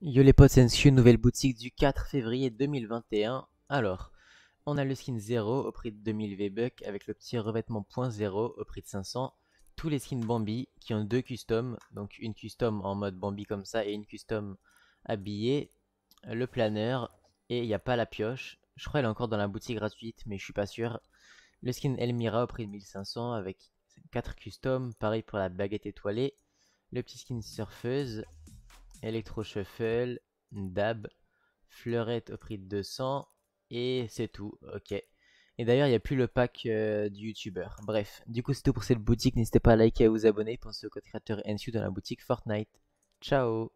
Yo les potes, c'est nouvelle boutique du 4 février 2021. Alors, on a le skin 0 au prix de 2000 V-Bucks avec le petit revêtement .0 au prix de 500. Tous les skins Bambi qui ont deux customs, donc une custom en mode Bambi comme ça et une custom habillée. Le planeur et il n'y a pas la pioche. Je crois qu'elle est encore dans la boutique gratuite mais je suis pas sûr. Le skin Elmira au prix de 1500 avec 4 customs, pareil pour la baguette étoilée. Le petit skin surfeuse Electro Shuffle, Dab, Fleurette au prix de 200 et c'est tout. Ok. Et d'ailleurs, il n'y a plus le pack euh, du youtubeur. Bref, du coup, c'est tout pour cette boutique. N'hésitez pas à liker et à vous abonner. Pensez au code créateur NSU dans la boutique Fortnite. Ciao